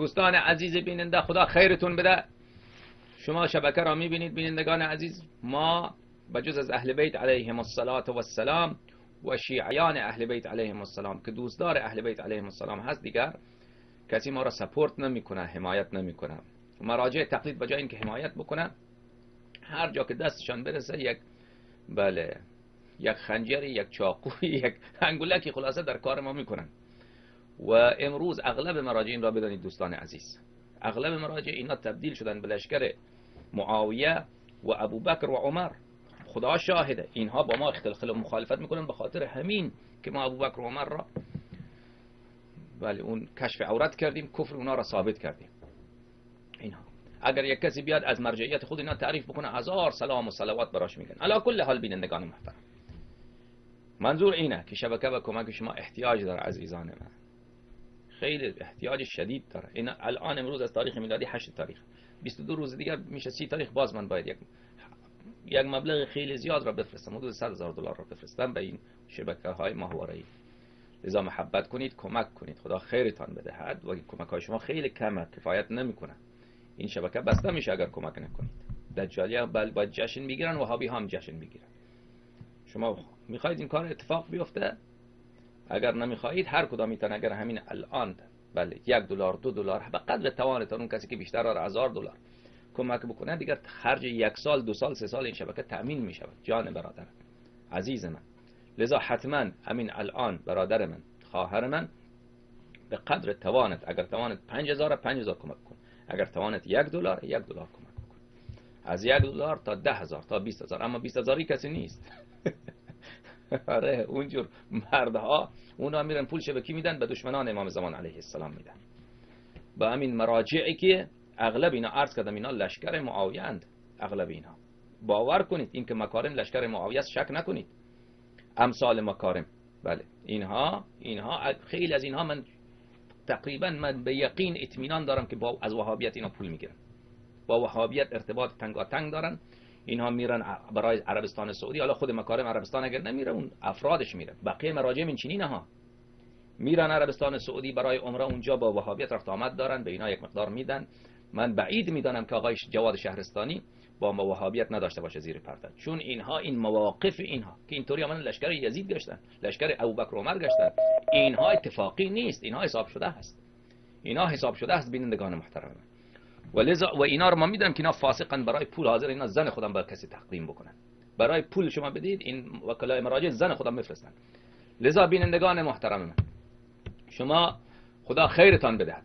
دوستان عزیز بیننده خدا خیرتون بده. شما شبکه را می‌بینید بینندگان عزیز. ما بجز از اهل بیت علیهم السلام و شیعیان اهل بیت علیهم السلام که دوستدار اهل بیت علیهم السلام هست دیگر کسی ما را سپورت نمی‌کنه حمایت نمی‌کنه. مراجع تقلید بجای اینکه حمایت بکنه هر جا که دستشان برسه یک بله یک خنجری یک چاقوی یک انگولکی خلاصه در کار ما می‌کنن. و امروز اغلب مراجع این را بدانید دوستان عزیز. اغلب مراجع اینا تبدیل شدن به لشکر معاویه و ابوبکر و عمر. خدا شاهده اینها با ما اختلاف مخالفت می‌کنن به خاطر همین که ما ابوبکر و عمر را بله اون کشف عورت کردیم کفر اونا را ثابت کردیم. اینها. اگر یک کسی بیاد از مرجعیت خود اینا تعریف بکنه هزار سلام و صلوات براش میگن. علا کل حال بینندگان محترم. منظور اینه که شبکه و کمک شما احتیاج داره عزیزان من. خیلی احتیاج شدید داره. این الان امروز از تاریخ میلادی 8 تاریخ. 22 روز دیگر میشه 30 تاریخ باز من باید یک یک مبلغ خیلی زیاد را بفرستم. حدود 100 هزار دلار را بفرستم به این شبکه های ماهواره ای لذا محبت کنید کمک کنید. خدا خیرتان بدهد و کمک های شما خیلی کمه کفایت نمی‌کنه این شبکه بسته میشه اگر کمک نکنید. دجالی بل باید جشن می‌گیرن و هابی هم جشن می‌گیرن. شما می‌خواید این کار اتفاق بیفته؟ اگر نمی‌خواهید هر کدام می‌تونه اگر همین الان بله یک دلار دو دلار به قدر توانتون اون کسی که بیشتر داره هزار دلار کمک بکنه دیگر خرج یک سال دو سال سه سال این شبکه تأمین می شود جان برادر عزیز من. لذا حتما همین الان برادر من خواهر من به قدر توانت اگر توانت پنج هزار پنج هزار کمک کن. اگر توانت یک دلار یک دلار کمک کن از یک دلار تا ده هزار تا بیست هزار. اما بیست هزاری کسی نیست. آره اونجور مردها اونا میرن پول به کی میدن به دشمنان امام زمان علیه السلام میدن. با همین مراجعی که اغلب اینا عرض کردم اینا لشکر معاویه اند اغلب اینا. باور کنید این که مکارم لشکر معاویه شک نکنید. امثال مکارم. بله اینها اینها خیلی از اینها من تقریبا من به یقین اطمینان دارم که با از وهابیت اینا پول می‌گیرن. با وهابیت ارتباط تنگاتنگ دارن. اینها میرن برای عربستان سعودی. حالا خود مکارم عربستان اگر نمیره اون افرادش میره. بقیه مراجع این چنین ها. میرن عربستان سعودی برای عمره اونجا با وهابیت رفت آمد دارن به اینا یک مقدار میدن. من بعید می‌دانم که آقای جواد شهرستانی با وهابیت نداشته باشه زیر پرده. چون اینها این مواقف اینها که اینطوری من لشکر یزید گشتن لشکر ابوبکر عمر گشتن. اینها اتفاقی نیست. اینها حساب شده است اینها حساب شده است بینندگان محترم و لذا و اینا رو ما می‌دونم که اینا فاسقن برای پول حاضر اینا زن خودم با کسی تقدیم بکنن. برای پول شما بدید این وکلای مراجع زن خودم میفرستن لذا بینندگان محترم من شما خدا خیرتان بدهد.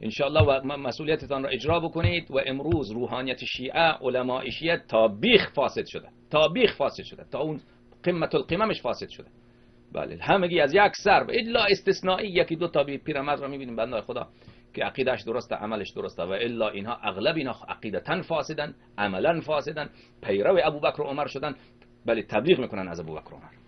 انشاءالله و مسئولیتتان را اجرا بکنید و امروز روحانیت شیعه علماء شیعه تا بیخ فاسد شده. تا بیخ فاسد شده. تا اون قمت القممش فاسد شده. بله همگی از یک سر الا استثنایی یکی دو تا پیرمرد را می‌بینیم. بنده خدا. که عقیدهش درسته عملش درسته. و الا اینها اغلب اینها عقیدتا فاسدن عملا فاسدن. پیرو ابوبکر و عمر شدن. بله تبلیغ می‌کنن از ابوبکر و عمر.